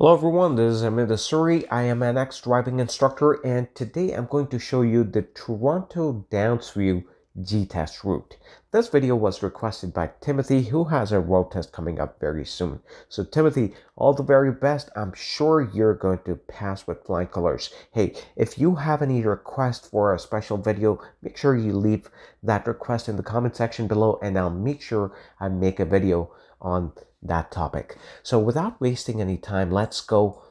Hello everyone, this is Harminder Suri. I am an ex-driving instructor and today I'm going to show you the Toronto Downsview G-Test route. This video was requested by Timothy who has a road test coming up very soon. So Timothy, all the very best. I'm sure you're going to pass with flying colors. Hey, if you have any request for a special video, make sure you leave that request in the comment section below and I'll make sure I make a video on that topic. So without wasting any time, let's go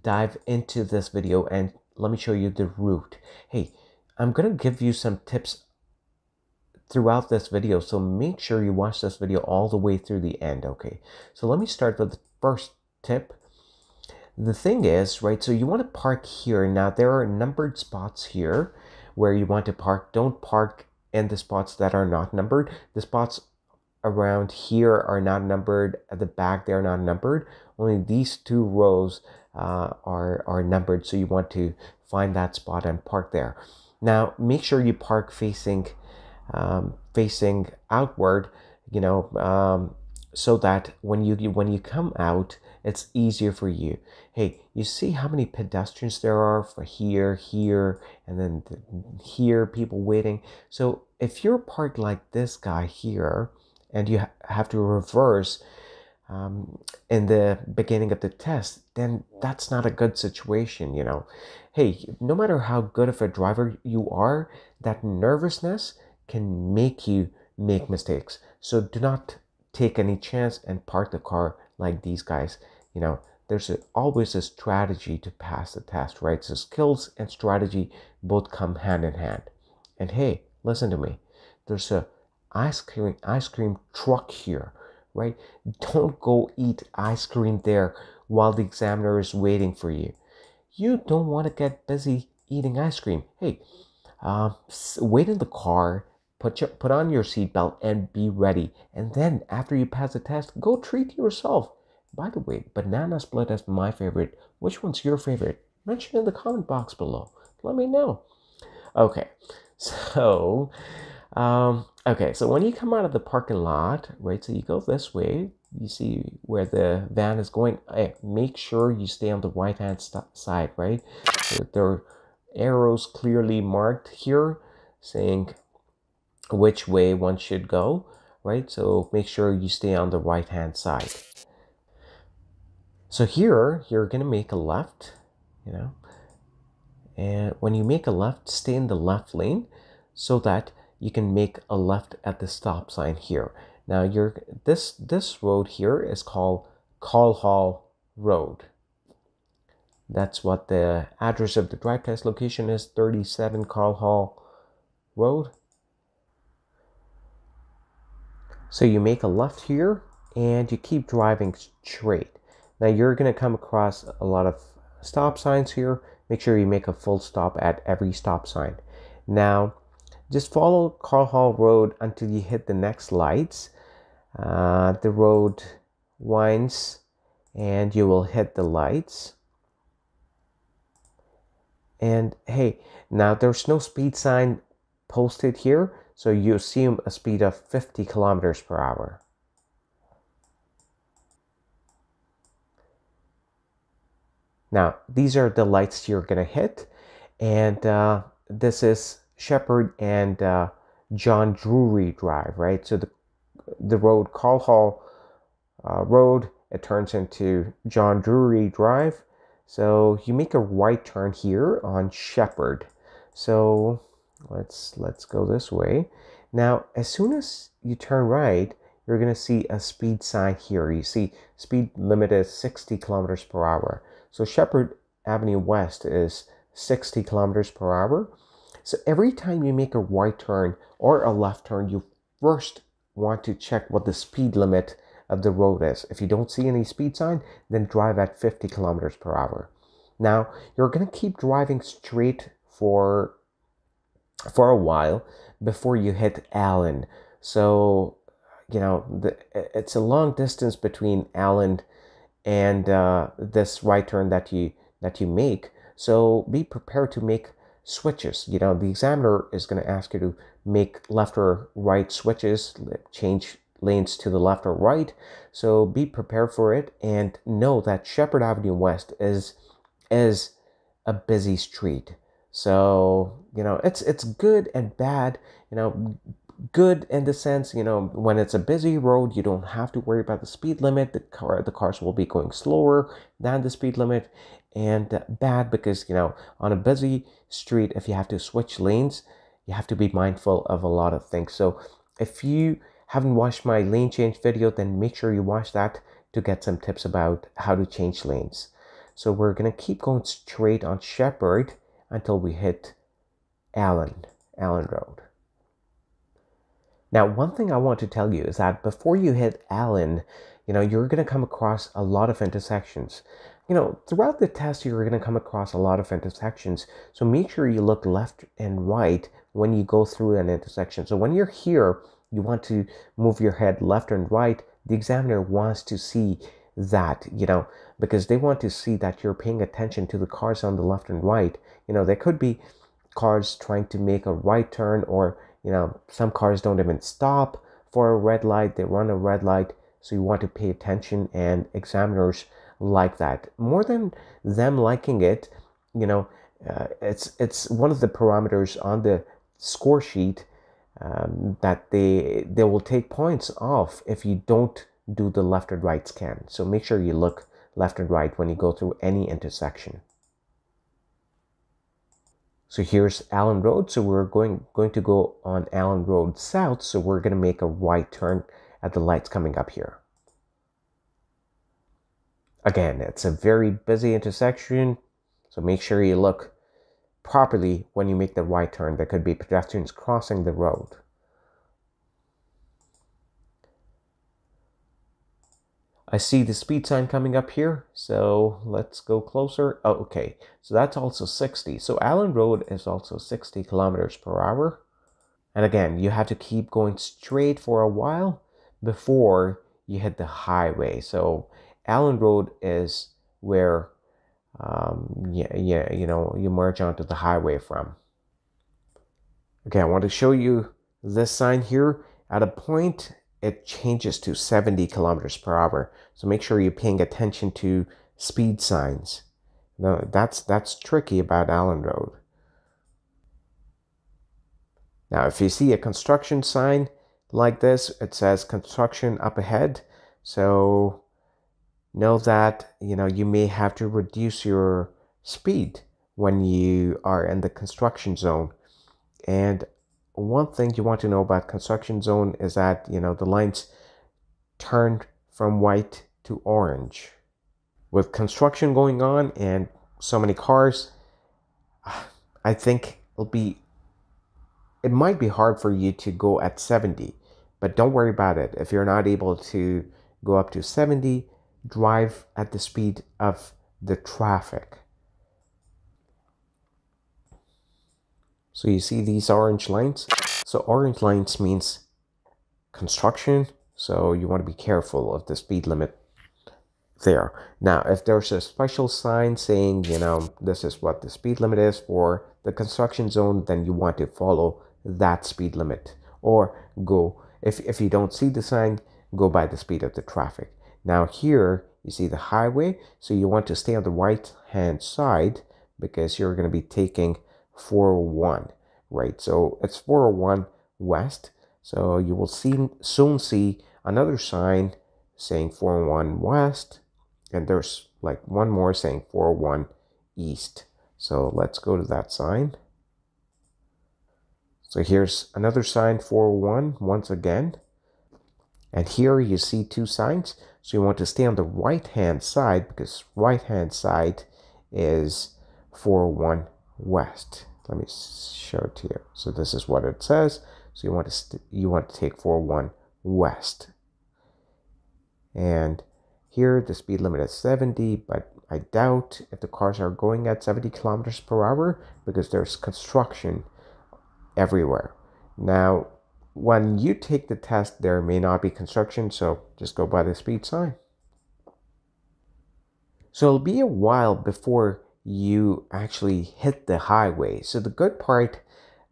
dive into this video and let me show you the route. Hey, I'm going to give you some tips throughout this video, so make sure you watch this video all the way through the end, okay? So let me start with the first tip. The thing is, right, so you want to park here. Now, there are numbered spots here where you want to park. Don't park in the spots that are not numbered. The spots around here are not numbered. At the back, they're not numbered. Only these two rows uh, are, are numbered. So you want to find that spot and park there. Now, make sure you park facing, um, facing outward, you know, um, so that when you, when you come out, it's easier for you. Hey, you see how many pedestrians there are for here, here, and then here, people waiting. So if you're parked like this guy here, and you have to reverse um, in the beginning of the test, then that's not a good situation, you know. Hey, no matter how good of a driver you are, that nervousness can make you make mistakes. So do not take any chance and park the car like these guys. You know, there's a, always a strategy to pass the test, right? So skills and strategy both come hand in hand. And hey, listen to me. There's a ice cream ice cream truck here, right? Don't go eat ice cream there while the examiner is waiting for you. You don't want to get busy eating ice cream. Hey, uh, wait in the car, put your, put on your seatbelt, and be ready. And then after you pass the test, go treat yourself. By the way, banana split is my favorite. Which one's your favorite? Mention in the comment box below. Let me know. Okay, so um, okay, so when you come out of the parking lot, right, so you go this way, you see where the van is going, hey, eh, make sure you stay on the right hand side, right? So there are arrows clearly marked here saying which way one should go, right? So make sure you stay on the right hand side. So here, you're going to make a left, you know, and when you make a left, stay in the left lane so that you can make a left at the stop sign here. Now you're this this road here is called Carl Hall Road. That's what the address of the drive test location is 37 Carl Hall Road. So you make a left here and you keep driving straight. Now you're going to come across a lot of stop signs here. Make sure you make a full stop at every stop sign. Now just follow Carl Hall Road until you hit the next lights. Uh, the road winds and you will hit the lights. And hey, now there's no speed sign posted here, so you assume a speed of 50 kilometers per hour. Now, these are the lights you're going to hit, and uh, this is Sheppard and uh, John Drury Drive, right? So the the road Carl Hall uh, Road it turns into John Drury Drive. So you make a right turn here on Sheppard. So let's let's go this way. Now, as soon as you turn right, you're gonna see a speed sign here. You see speed limit is 60 kilometers per hour. So Sheppard Avenue West is 60 kilometers per hour. So every time you make a right turn or a left turn, you first want to check what the speed limit of the road is. If you don't see any speed sign, then drive at 50 kilometers per hour. Now, you're going to keep driving straight for for a while before you hit Allen. So, you know, the, it's a long distance between Allen and uh, this right turn that you that you make. So be prepared to make switches. You know, the examiner is going to ask you to make left or right switches, change lanes to the left or right. So be prepared for it and know that Sheppard Avenue West is is a busy street. So, you know, it's it's good and bad. You know, good in the sense, you know, when it's a busy road, you don't have to worry about the speed limit. The car, the cars will be going slower than the speed limit, and bad because you know, on a busy street, if you have to switch lanes, you have to be mindful of a lot of things. So, if you haven't watched my lane change video, then make sure you watch that to get some tips about how to change lanes. So we're gonna keep going straight on Sheppard until we hit Allen, Allen Road. Now, one thing I want to tell you is that before you hit Allen, you know, you're going to come across a lot of intersections. You know, throughout the test, you're going to come across a lot of intersections. So make sure you look left and right when you go through an intersection. So when you're here, you want to move your head left and right. The examiner wants to see that, you know, because they want to see that you're paying attention to the cars on the left and right. You know, there could be cars trying to make a right turn or you know, some cars don't even stop for a red light, they run a red light. So you want to pay attention, and examiners like that more than them liking it. You know, uh, it's it's one of the parameters on the score sheet um, that they they will take points off if you don't do the left and right scan. So make sure you look left and right when you go through any intersection. So here's Allen Road. So we're going, going to go on Allen Road South. So we're going to make a right turn at the lights coming up here. Again, it's a very busy intersection. So make sure you look properly when you make the right turn. There could be pedestrians crossing the road. I see the speed sign coming up here, so let's go closer. Oh, okay, so that's also 60. So Allen Road is also 60 kilometers per hour. And again, you have to keep going straight for a while before you hit the highway. So Allen Road is where um, yeah, yeah, you know, you merge onto the highway from. Okay, I want to show you this sign here. At a point it changes to 70 kilometers per hour. So make sure you're paying attention to speed signs. Now that's that's tricky about Allen Road. Now if you see a construction sign like this, it says construction up ahead. So know that you know you may have to reduce your speed when you are in the construction zone. And one thing you want to know about construction zone is that you know the lines turned from white to orange. With construction going on and so many cars i think it'll be it might be hard for you to go at 70 but don't worry about it. If you're not able to go up to 70 drive at the speed of the traffic So you see these orange lines? So orange lines means construction. So you want to be careful of the speed limit there. Now, if there's a special sign saying, you know, this is what the speed limit is for the construction zone, then you want to follow that speed limit or go, if, if you don't see the sign, go by the speed of the traffic. Now here, you see the highway, so you want to stay on the right hand side because you're going to be taking 401, right? So it's 401 west. So you will see soon see another sign saying 401 west, and there's like one more saying 401 east. So let's go to that sign. So here's another sign 401 once again. And here you see two signs. So you want to stay on the right hand side because right hand side is 401 west. Let me show it to you. So this is what it says. So you want to you want to take 41 west. And here the speed limit is 70, but I doubt if the cars are going at 70 kilometers per hour because there's construction everywhere. Now, when you take the test, there may not be construction, so just go by the speed sign. So it'll be a while before you actually hit the highway. So the good part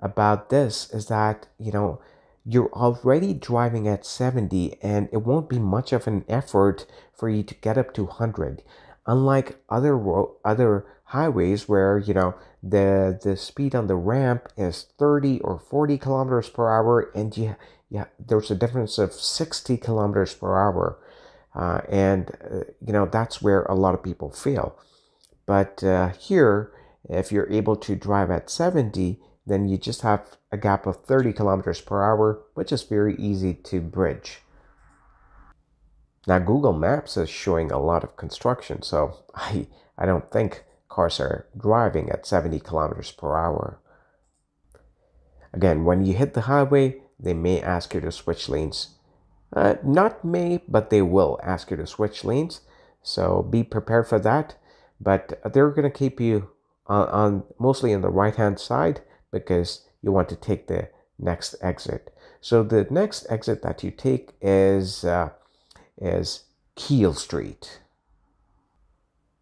about this is that, you know, you're already driving at 70 and it won't be much of an effort for you to get up to 100 unlike other other highways where you know the the speed on the ramp is 30 or 40 kilometers per hour and you yeah there's a difference of 60 kilometers per hour. Uh, and uh, you know that's where a lot of people fail but uh, here if you're able to drive at 70 then you just have a gap of 30 kilometers per hour which is very easy to bridge now Google Maps is showing a lot of construction, so I, I don't think cars are driving at 70 kilometers per hour. Again, when you hit the highway, they may ask you to switch lanes. Uh, not may, but they will ask you to switch lanes. So be prepared for that. But they're going to keep you on, on mostly on the right hand side because you want to take the next exit. So the next exit that you take is uh, is Keele Street.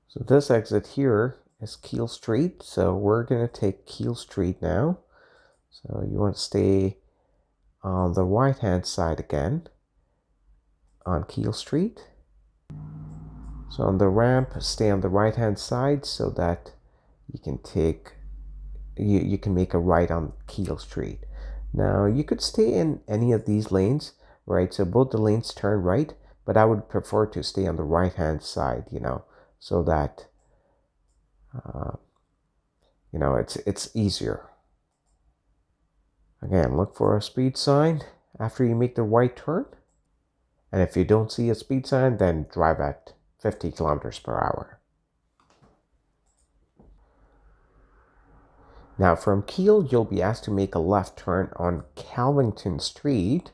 So this exit here is Keele Street. So we're going to take Keele Street now. So you want to stay on the right hand side again on Keele Street. So on the ramp, stay on the right hand side so that you can take, you, you can make a right on Keele Street. Now you could stay in any of these lanes, right? So both the lanes turn right, but I would prefer to stay on the right hand side, you know, so that, uh, you know, it's, it's easier. Again, look for a speed sign after you make the right turn. And if you don't see a speed sign, then drive at 50 kilometers per hour. Now from Keele, you'll be asked to make a left turn on Calvington Street.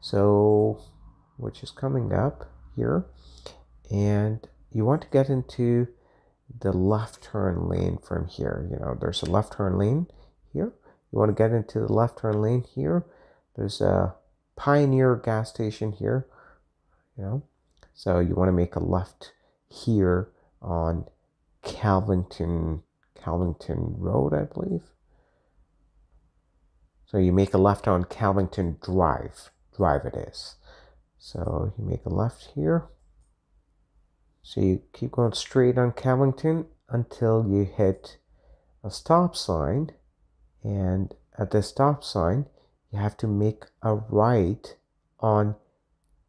So which is coming up here. And you want to get into the left turn lane from here. You know there's a left turn lane here. You want to get into the left turn lane here. There's a pioneer gas station here you know so you want to make a left here on calvington calvington road i believe so you make a left on calvington drive drive it is so you make a left here. So you keep going straight on Calvington until you hit a stop sign. And at the stop sign, you have to make a right on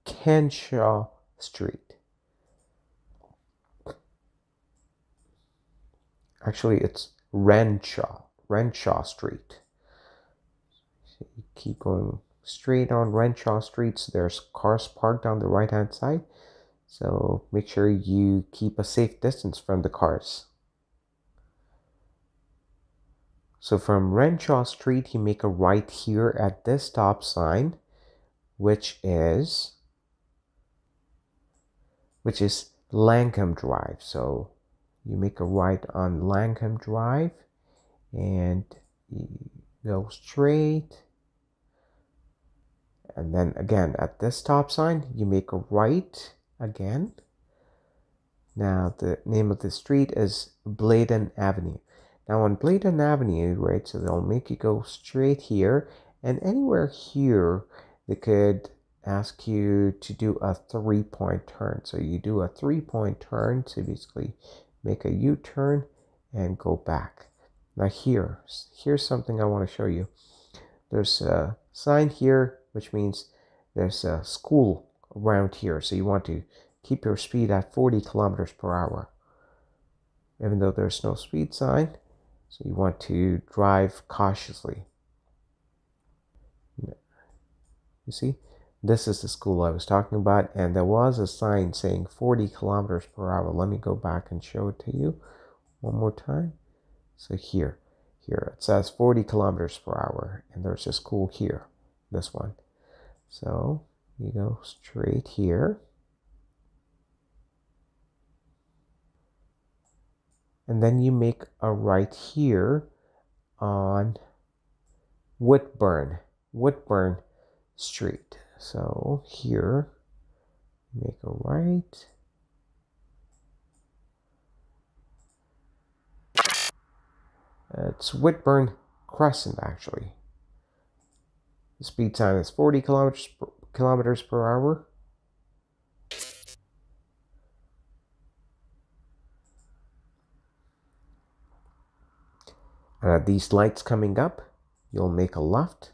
Kenshaw Street. Actually, it's Renshaw, Renshaw Street. So you keep going straight on Renshaw Streets. There's cars parked on the right hand side. So make sure you keep a safe distance from the cars. So from Renshaw Street, you make a right here at this stop sign, which is which is Langham Drive. So you make a right on Langham Drive and go straight. And then again at this stop sign you make a right again. Now the name of the street is Bladen Avenue. Now on Bladen Avenue right so they'll make you go straight here. And anywhere here they could ask you to do a three point turn so you do a three point turn to basically make a u-turn and go back now here here's something I want to show you there's a sign here which means there's a school around here. So you want to keep your speed at 40 kilometers per hour, even though there's no speed sign. So you want to drive cautiously. You see, this is the school I was talking about, and there was a sign saying 40 kilometers per hour. Let me go back and show it to you one more time. So here, here it says 40 kilometers per hour, and there's a school here this one. So you go straight here. And then you make a right here on Whitburn, Whitburn Street. So here, make a right. It's Whitburn Crescent, actually. The speed sign is 40 kilometers per, kilometers per hour. And at these lights coming up, you'll make a left,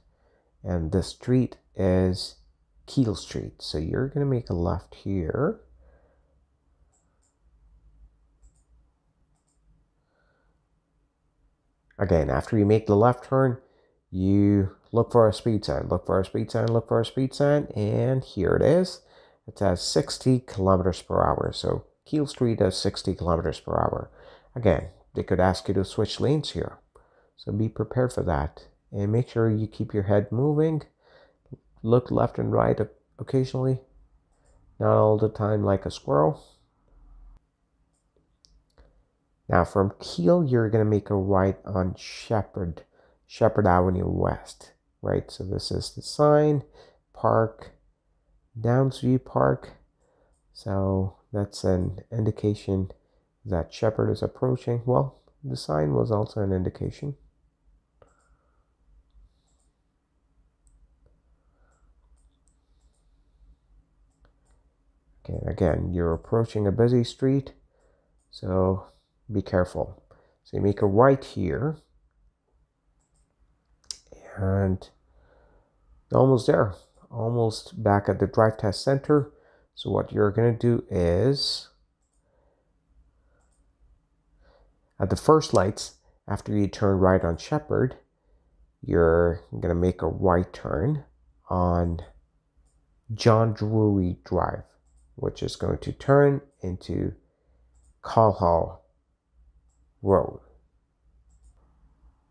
and the street is Keele Street. So you're going to make a left here. Again, after you make the left turn, you look for a speed sign, look for a speed sign, look for a speed sign, and here it is. It says 60 kilometers per hour. So Keele Street does 60 kilometers per hour. Again, they could ask you to switch lanes here. So be prepared for that. And make sure you keep your head moving. Look left and right occasionally. Not all the time like a squirrel. Now from Keele, you're going to make a right on Sheppard, Sheppard Avenue West, right? So this is the sign, park, Downsview Park. So that's an indication that Sheppard is approaching. Well, the sign was also an indication. Okay, again, you're approaching a busy street, so be careful. So you make a right here, and almost there, almost back at the drive test center. So what you're going to do is, at the first lights, after you turn right on Sheppard, you're going to make a right turn on John Drury Drive, which is going to turn into Hall Road.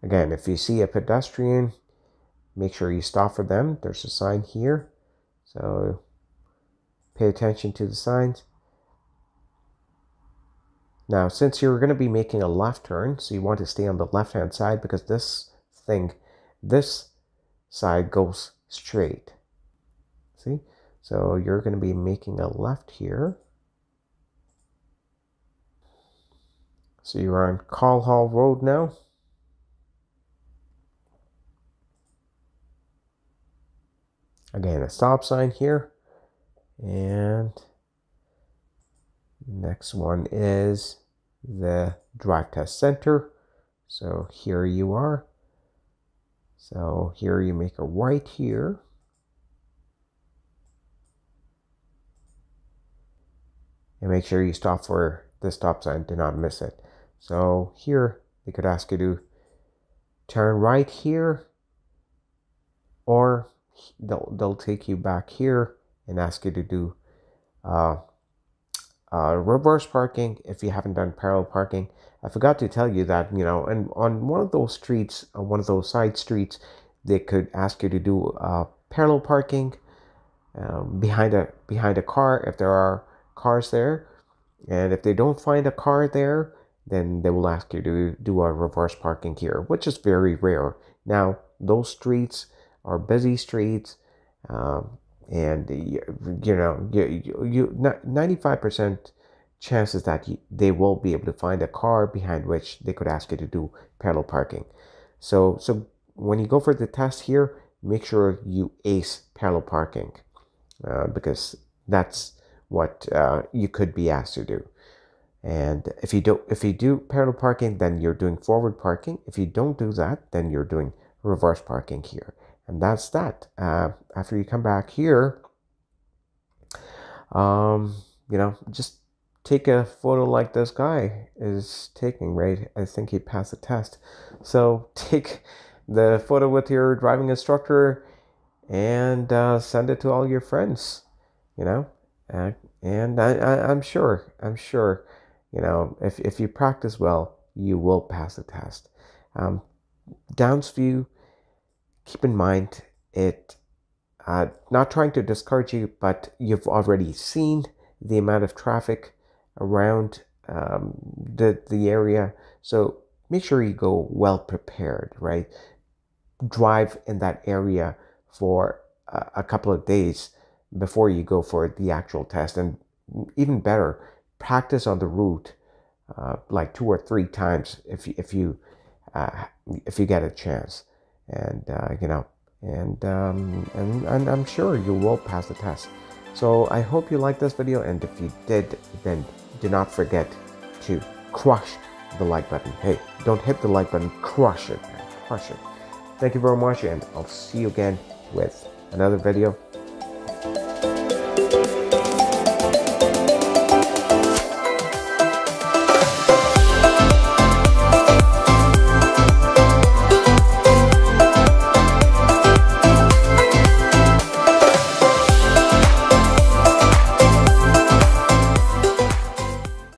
Again, if you see a pedestrian, make sure you stop for them. There's a sign here. So pay attention to the signs. Now, since you're going to be making a left turn, so you want to stay on the left hand side because this thing, this side goes straight. See? So you're going to be making a left here. So you're on Carl Hall Road now. Again, a stop sign here. And next one is the drive test center. So here you are. So here you make a right here. And make sure you stop for the stop sign. Do not miss it. So here they could ask you to turn right here or they'll, they'll take you back here and ask you to do uh, uh, reverse parking if you haven't done parallel parking. I forgot to tell you that, you know, and on one of those streets, on one of those side streets, they could ask you to do uh, parallel parking um, behind a behind a car if there are cars there. And if they don't find a car there, then they will ask you to do a reverse parking here, which is very rare. Now, those streets are busy streets, um, and you, you know, you, you 95% chances that you, they will be able to find a car behind which they could ask you to do parallel parking. So, so when you go for the test here, make sure you ace parallel parking uh, because that's what uh, you could be asked to do. And if you do if you do parallel parking, then you're doing forward parking. If you don't do that, then you're doing reverse parking here. And that's that. Uh, after you come back here, um, you know, just take a photo like this guy is taking, right? I think he passed the test. So take the photo with your driving instructor and uh, send it to all your friends, you know? And I, I, I'm sure, I'm sure you know, if, if you practice well, you will pass the test. Um, Downsview, keep in mind it, uh, not trying to discourage you, but you've already seen the amount of traffic around um, the, the area. So make sure you go well prepared, right? Drive in that area for a, a couple of days before you go for the actual test. And even better, practice on the route uh, like two or three times if you, if you uh, if you get a chance and uh, you know and, um, and, and I'm sure you will pass the test. So I hope you liked this video and if you did, then do not forget to crush the like button. Hey, don't hit the like button, crush it, crush it. Thank you very much and I'll see you again with another video